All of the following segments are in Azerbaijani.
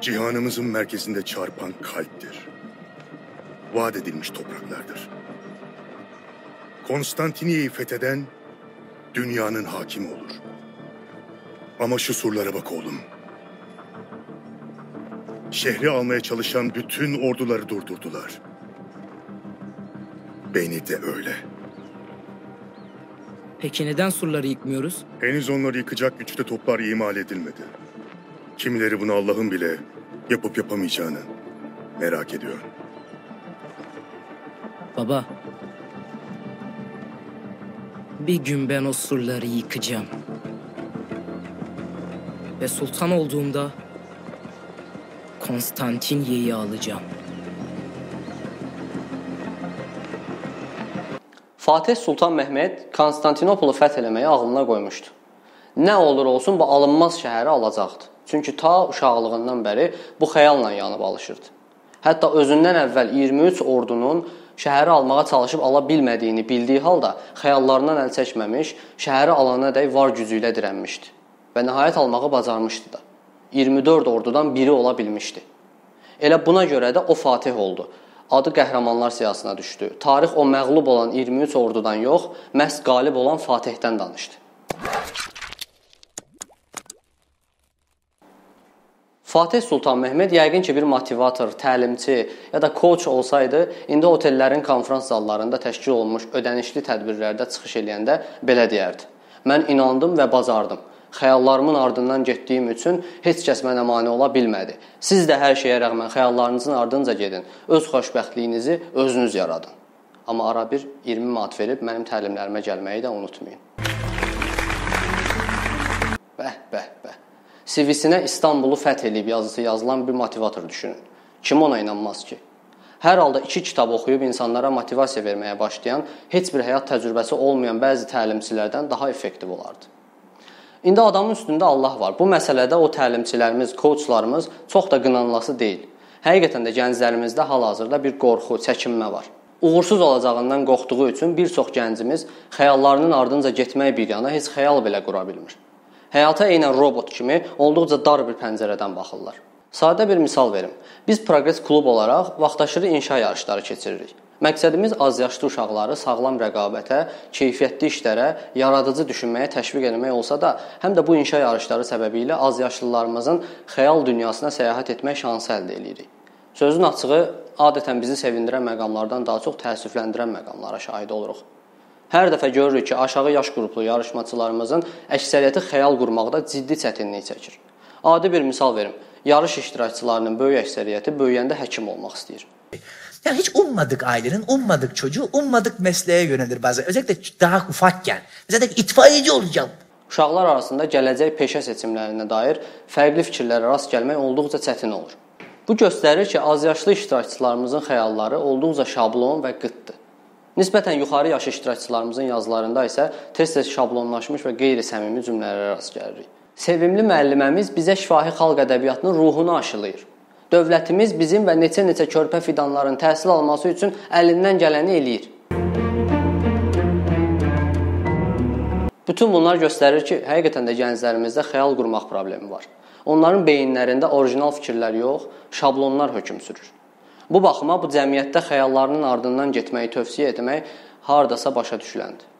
cihanımızın merkezinde çarpan kalptir. Vaat edilmiş topraklardır. Konstantiniyye'yi fetheden dünyanın hakimi olur. Ama şu surlara bak oğlum. Şehri almaya çalışan bütün orduları durdurdular. Beni de öyle. Peki neden surları yıkmıyoruz? Henüz onları yıkacak güçte toplar imal edilmedi. Kimileri bunu Allah'ın bile yapıp yapamayacağını merak ediyor. Baba. Bir gün ben o surları yıkacağım. Ve sultan olduğumda Konstantinye'yi alacağım. Fatih Sultan Məhməd Konstantinopolu fəth eləməyi ağlına qoymuşdu. Nə olur olsun bu alınmaz şəhəri alacaqdı. Çünki ta uşaqlığından bəri bu xəyalla yanıb alışırdı. Hətta özündən əvvəl 23 ordunun şəhəri almağa çalışıb ala bilmədiyini bildiyi halda xəyallarından əl çəkməmiş, şəhəri alana dək var gücü ilə dirənmişdi və nəhayət almağı bacarmışdı da. 24 ordudan biri ola bilmişdi. Elə buna görə də o Fatih oldu. Adı qəhrəmanlar siyasına düşdü. Tarix o məğlub olan 23 ordudan yox, məhz qalib olan Fatihdən danışdı. Fatih Sultan Mehmed yəqin ki, bir motivator, təlimçi ya da coach olsaydı, indi otellərin konfrans zallarında təşkil olunmuş ödənişli tədbirlərdə çıxış eləyəndə belə deyərdi: "Mən inandım və bacardım. Xəyallarımın ardından getdiyim üçün heç kəs mənə mane ola bilmədi. Siz də hər şeyə rəğmən xəyallarınızın ardınca gedin. Öz xoşbəxtliyinizi özünüz yaradın." Amma ara bir 20 manat verib mənim təlimlərimə gəlməyi də unutmayın. Bəh, bəh, bəh. CV-sinə İstanbulu fəth eləyib yazısı yazılan bir motivator düşünün. Kim ona inanmaz ki? Hər halda 2 kitab oxuyub insanlara motivasiya verməyə başlayan, heç bir həyat təcrübəsi olmayan bəzi təlimçilərdən daha effektiv olardı. İndi adamın üstündə Allah var. Bu məsələdə o təlimçilərimiz, coachlarımız çox da qınanlası deyil. Həqiqətən də gənclərimizdə hal-hazırda bir qorxu, çəkinmə var. Uğursuz olacağından qorxduğu üçün bir çox gəncimiz xəyallarının ardınca getmək bir yana heç xəyal belə qura bilmir. Həyata eynən robot kimi olduqca dar bir pəncərədən baxırlar. Sadə bir misal verim. Biz Progress klub olaraq vaxtaşırı inşa yarışları keçiririk. Məqsədimiz azyaşlı uşaqları sağlam rəqabətə, keyfiyyətli işlərə, yaradıcı düşünməyə təşviq etmək olsa da, həm də bu inşa yarışları səbəbilə azyaşlılarımızın xəyal dünyasına səyahət etmək şansı əldə edirik. Sözün açığı, adətən bizi sevindirən məqamlardan daha çox təəssüfləndirən məqamlara şahid oluruq. Hər dəfə görürük ki, aşağı yaş qruplu yarışmaçılarımızın əksəriyyəti xəyal qurmaqda ciddi çətinlik çəkir. Adi bir misal verim. Yarış iştirakçılarının böyük əksəriyyəti böyüyəndə həkim olmaq istəyir. Yani hiç ummadık ailenin, ummadık çocuğu, ummadık mesleğe yönelir bazen. Özellikle daha ufakken. Mesela itfaiyeci olacağım. Uşaqlar arasında gələcək peşə seçimlərinə dair fərqli fikirlərə rast gəlmək olduqca çətin olur. Bu göstərir ki, azyaşlı iştirakçılarımızın xəyalları olduqca şablon və qıtdır. Nisbətən yuxarı yaş iştirakçılarımızın yazılarında isə tez-tez şablonlaşmış və qeyri-səmimi cümlələrə rast gəlirik. Sevimli müəlliməmiz bizə şifahi xalq ədəbiyyatının ruhunu aşılayır. Dövlətimiz bizim və neçə-neçə körpə fidanların təhsil alması üçün əlindən gələni eləyir. Bütün bunlar göstərir ki, həqiqətən də gənclərimizdə xəyal qurmaq problemi var. Onların beyinlərində orijinal fikirlər yox, şablonlar hökm sürür. Bu baxıma bu cəmiyyətdə xəyallarının ardından getməyi tövsiyə etmək hardasa başa düşüləndir.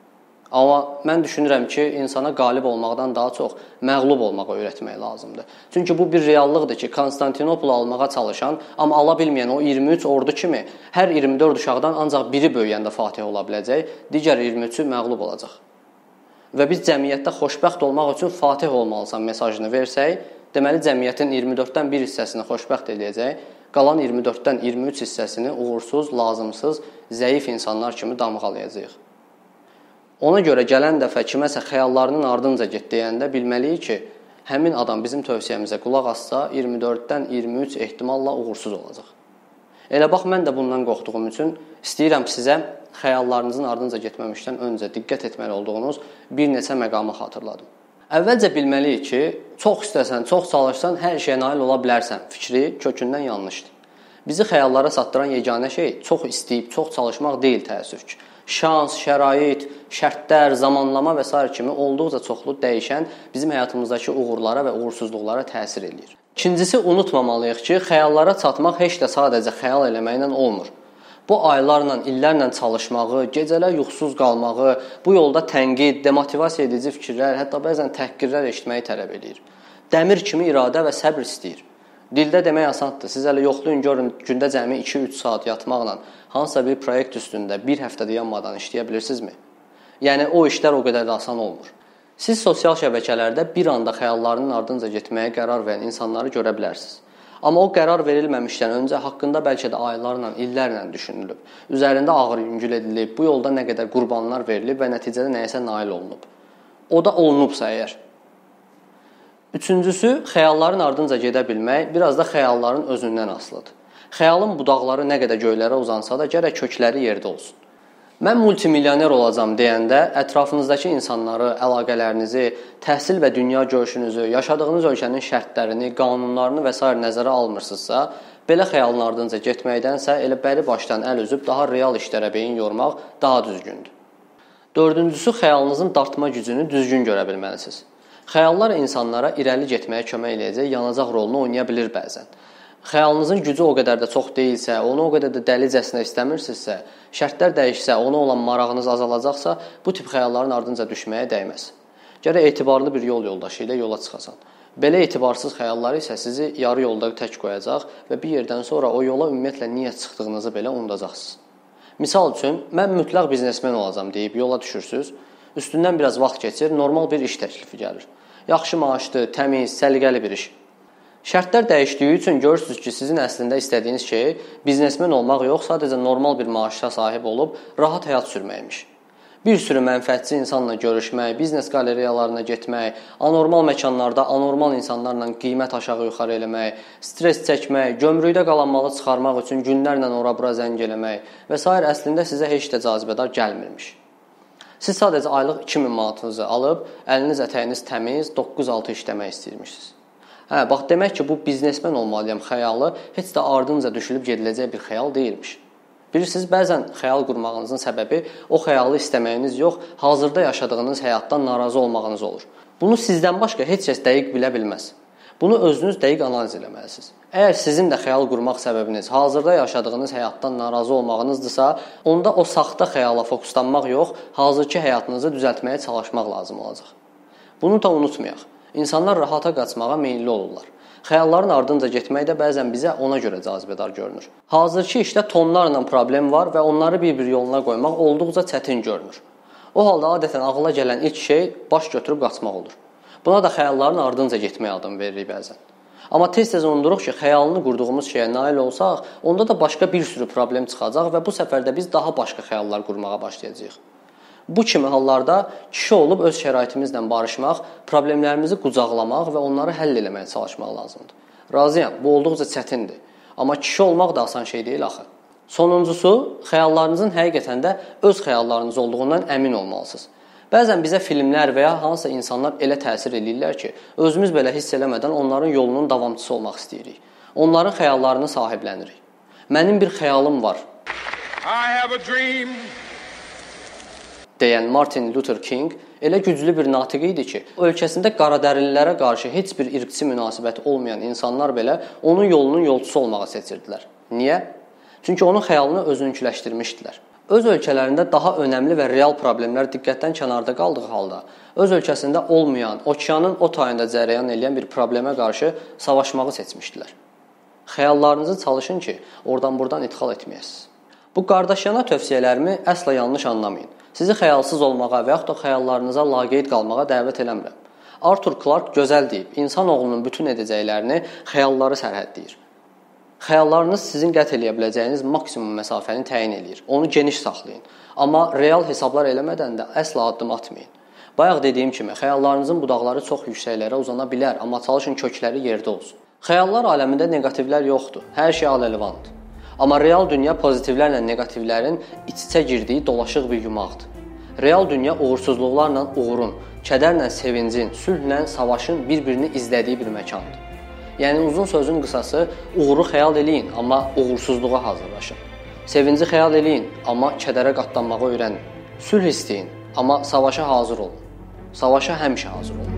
Amma mən düşünürəm ki, insana qalib olmaqdan daha çox məğlub olmağı öyrətmək lazımdır. Çünki bu bir reallıqdır ki, Konstantinopolu almağa çalışan, amma ala bilməyən o 23 ordu kimi hər 24 uşaqdan ancaq biri böyüyəndə Fatih ola biləcək, digər 23-ü məğlub olacaq və biz cəmiyyətdə xoşbəxt olmaq üçün Fatih olmalısan mesajını versək, deməli cəmiyyətin 24-dən bir hissəsini xoşbəxt eləyəcək, qalan 24-dən 23 hissəsini uğursuz, lazımsız, zəif insanlar kimi damğalayacağıq. Ona görə gələn dəfə kiməsə xəyallarının ardınca get deyəndə bilməliyik ki, həmin adam bizim tövsiyəmizə qulaq assa 24-dən 23 ehtimalla uğursuz olacaq. Elə bax mən də bundan qorxduğum üçün istəyirəm sizə xəyallarınızın ardınca getməmişdən öncə diqqət etməli olduğunuz bir neçə məqamı xatırladım. Əvvəlcə bilməliyik ki, çox istəsən, çox çalışsan hər şeyə nail ola bilərsən fikri kökündən yanlışdır. Bizi xəyallara satdıran yeganə şey çox istəyib, çox çalışmaq deyil təəssüf ki. Şans, şərait, şərtlər, zamanlama və s. kimi olduqca çoxlu dəyişən bizim həyatımızdakı uğurlara və uğursuzluqlara təsir eləyir. İkincisi unutmamalıyıq ki, xəyallara çatmaq heç də sadəcə xəyal eləməklə olmur. Bu aylarla, illərlə çalışmağı, gecələr yuxusuz qalmağı, bu yolda tənqid, demotivasiya edici fikirlər, hətta bəzən təhqirlər eşitməyi tələb edir. Dəmir kimi iradə və səbr istəyir. Dildə demək asandır. Siz hələ yoxlayın, görün gündə cəmi 2-3 saat yatmaqla hansısa bir proyekt üstündə bir həftədə yanmadan işləyə bilirsinizmi? Yəni o işlər o qədər də asan olmur. Siz sosial şəbəkələrdə bir anda xəyallarının ardınca getməyə qərar verən insanları görə bilərsiniz. Amma o qərar verilməmişdən öncə haqqında bəlkə də aylarla, illərlə düşünülüb. Üzərində ağır yüngül edilib, bu yolda nə qədər qurbanlar verilib və nəticədə nəyəsə nail olunub. O da olunubsa əgər. Üçüncüsü, xəyalların ardınca gedə bilmək biraz da xəyalların özündən asılıdır. Xəyalın budaqları nə qədər göylərə uzansa da gərək kökləri yerdə olsun. Mən multimilyoner olacağam deyəndə ətrafınızdakı insanları, əlaqələrinizi, təhsil və dünya görüşünüzü, yaşadığınız ölkənin şərtlərini, qanunlarını və s. nəzərə almırsınızsa, belə xəyalın ardınca getməkdənsə elə bəri başdan əl üzüb daha real işlərə beyin yormaq daha düzgündür. Dördüncüsü xəyalınızın dartma gücünü düzgün görə bilməlisiniz. Xəyallar insanlara irəli getməyə kömək eləyəcək yanacaq rolunu oynaya bilər bəzən. Xəyalınızın gücü o qədər də çox deyilsə, onu o qədər də dəlicəsinə istəmirsinizsə, şərtlər dəyişsə, ona olan marağınız azalacaqsa, bu tip xəyalların ardınca düşməyə dəyməz. Gərək etibarlı bir yol yoldaşı ilə yola çıxasan. Belə etibarsız xəyallar isə sizi yarı yolda tək qoyacaq və bir yerdən sonra o yola ümumiyyətlə niyə çıxdığınızı belə unudacaqsınız. Misal üçün, mən mütləq biznesmen olacağam deyib yola düşürsüz. Üstündən biraz vaxt keçir, normal bir iş təklifi gəlir. Yaxşı maaşlı, təmiz, səliqəli bir iş. Şərtlər dəyişdiyi üçün görürsüz ki, sizin əslində istədiyiniz şey biznesmen olmaq yox, sadəcə normal bir maaşa sahib olub rahat həyat sürməkmiş. Bir sürü mənfəətçi insanla görüşmək, biznes qaleriyalarına getmək, anormal məkanlarda anormal insanlarla qiymət aşağı-yuxarı eləmək, stress çəkmək, gömrükdə qalan malı çıxarmaq üçün günlərlə ora-bura zəng eləmək və s. əslində sizə heç də cazibədar gəlmirmiş. Siz sadəcə aylıq 2000 manatınızı alıb, əliniz ətəyiniz təmiz, 9-6 işləmək istəyirmişsiniz. Hə, bax demək ki, bu biznesmen olmalıyam xəyalı heç də ardınca düşülüb gediləcək bir xəyal deyilmiş. Bilirsiniz, bəzən xəyal qurmağınızın səbəbi o xəyalı istəməyiniz yox, hazırda yaşadığınız həyatdan narazı olmağınız olur. Bunu sizdən başqa heç kəs dəqiq bilə bilməz. Bunu özünüz dəqiq analiz etməlisiniz. Əgər sizin də xəyal qurmaq səbəbiniz hazırda yaşadığınız həyatdan narazı olmağınızdırsa, onda o saxta xəyala fokuslanmaq yox, hazırki həyatınızı düzəltməyə çalışmaq lazım olacaq. Bunu da unutmayaq. İnsanlar rahata qaçmağa meylli olurlar. Xəyalların ardınca getmək də bəzən bizə ona görə cazibədar görünür. Hazırki işdə tonlarla problem var və onları bir-bir yoluna qoymaq olduqca çətin görünür. O halda adətən ağla gələn ilk şey baş götürüb qaçmaq olur. Buna da xəyalların ardınca getmək adını veririk bəzən. Amma tez-tez unuduruq ki, xəyalını qurduğumuz şeyə nail olsaq, onda da başqa bir sürü problem çıxacaq və bu səfər də biz daha başqa xəyallar qurmağa başlayacağıq. Bu kimi hallarda kişi olub öz şəraitimizlə barışmaq, problemlərimizi qucaqlamaq və onları həll etməyə çalışmaq lazımdır. Razıyam, bu olduqca çətindir. Amma kişi olmaq da asan şey deyil axı. Sonuncusu, xəyallarınızın həqiqətən də öz xəyallarınız olduğundan əmin olmalısınız. Bəzən bizə filmlər və ya hansısa insanlar elə təsir eləyirlər ki, özümüz belə hiss eləmədən onların yolunun davamçısı olmaq istəyirik. Onların xəyallarını sahiblənirik. Mənim bir xəyalım var. I have a dream deyən Martin Luther King elə güclü bir natiq idi ki, ölkəsində qaradərinlilərə qarşı heç bir irqçi münasibəti olmayan insanlar belə onun yolunun yolçusu olmağı seçirdilər. Niyə? Çünki onun xəyalını özünküləşdirmişdilər. Öz ölkələrində daha önəmli və real problemlər diqqətdən kənarda qaldığı halda, öz ölkəsində olmayan, okeanın o tayında cərəyan edən bir problemə qarşı savaşmağı seçmişdilər. Xəyallarınızı çalışın ki, oradan-burdan idxal etməyəsiniz. Bu qardaşyana tövsiyələrimi əsla yanlış anlamayın. Sizi xəyalsız olmağa və yaxud da xəyallarınıza laqeyd qalmağa dəvət eləmirəm. Arthur Clarke gözəl deyib, insanoğlunun bütün edəcəklərini xəyalları sərhəddləyir. Xəyallarınız sizin qət eləyə biləcəyiniz maksimum məsafəni təyin eləyir. Onu geniş saxlayın. Amma real hesablar eləmədən də əsla addım atmayın. Bayaq dediyim kimi, xəyallarınızın budaqları çox yüksəklərə uzana bilər, amma çalışın kökləri yerdə olsun. Xəyallar aləmində neqativlər yoxdur. Hər şey aləlvandır. Amma real dünya pozitivlərlə neqativlərin iç-içə girdiyi dolaşıq bir yumaqdır. Real dünya uğursuzluqlarla uğurun, kədərlə sevincin, sülhlə savaşın bir-birini izlədiyi bir məkandır. Yəni uzun sözün qısası, uğuru xəyal eləyin, amma uğursuzluğa hazırlaşın. Sevinci xəyal eləyin, amma kədərə qatlanmağı öyrənin. Sülh istəyin, amma savaşa hazır olun. Savaşa həmişə hazır olun.